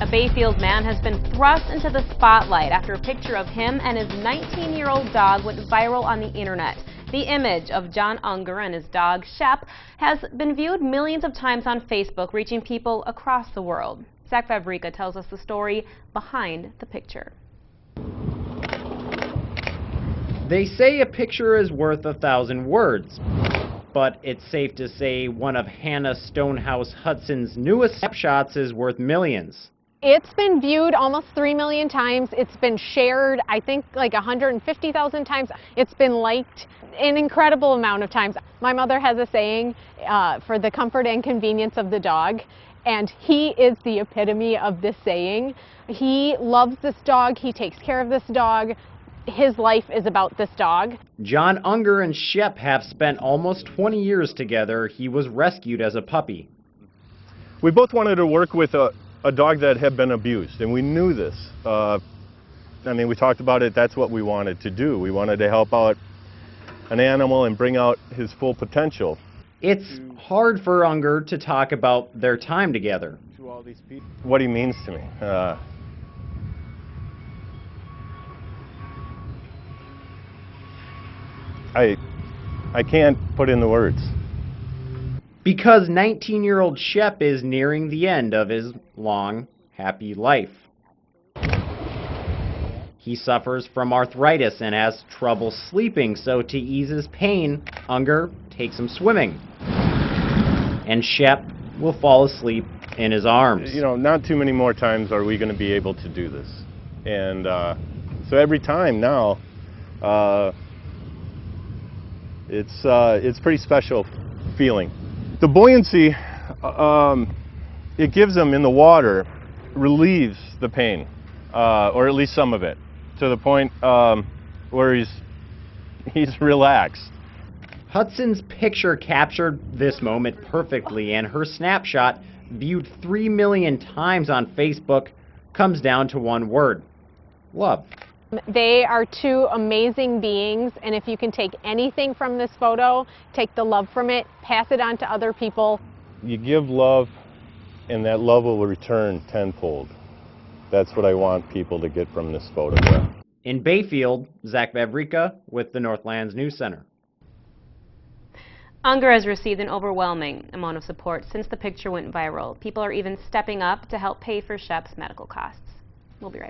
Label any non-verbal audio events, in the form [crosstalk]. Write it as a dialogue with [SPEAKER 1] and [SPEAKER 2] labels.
[SPEAKER 1] A Bayfield man has been thrust into the spotlight after a picture of him and his 19-year-old dog went viral on the internet. The image of John Unger and his dog Schoep has been viewed millions of times on Facebook, reaching people across the world. Zach Fabrica tells us the story behind the picture.
[SPEAKER 2] They say a picture is worth a thousand words, but it's safe to say one of Hannah Stonehouse Hudson's newest snapshots is worth millions.
[SPEAKER 3] It's been viewed almost 3 million times. It's been shared, I think, like 150,000 times. It's been liked an incredible amount of times. My mother has a saying uh, for the comfort and convenience of the dog, and he is the epitome of this saying. He loves this dog, he takes care of this dog. His life is about this dog.
[SPEAKER 2] John Unger and Schoep have spent almost 20 years together. He was rescued as a puppy.
[SPEAKER 4] We both wanted to work with a, a dog that had been abused, and we knew this. Uh, I mean, we talked about it, that's what we wanted to do. We wanted to help out an animal and bring out his full potential.
[SPEAKER 2] It's hard for Unger to talk about their time together.
[SPEAKER 4] To all these people. What he means to me. Uh, I, I can't put in the words.
[SPEAKER 2] Because 19-year-old Schoep is nearing the end of his long, happy life. He suffers from arthritis and has trouble sleeping, so to ease his pain, Unger takes him swimming. And Schoep will fall asleep in his arms.
[SPEAKER 4] You know, not too many more times are we going to be able to do this. And uh, so every time now, uh, it's, uh, it's pretty special feeling. The buoyancy, um, it gives them in the water, relieves the pain, uh, or at least some of it, to the point um, where he's, [laughs] he's relaxed.
[SPEAKER 2] Hudson's picture captured this moment perfectly, and her snapshot, viewed 3 million times on Facebook, comes down to one word love.
[SPEAKER 3] They are two amazing beings, and if you can take anything from this photo, take the love from it, pass it on to other people.
[SPEAKER 4] You give love, and that love will return tenfold. That's what I want people to get from this photograph.
[SPEAKER 2] In Bayfield, Zach Vavrika with the Northlands News Center.
[SPEAKER 1] Unger has received an overwhelming amount of support since the picture went viral. People are even stepping up to help pay for Schoep's medical costs. We'll be right back.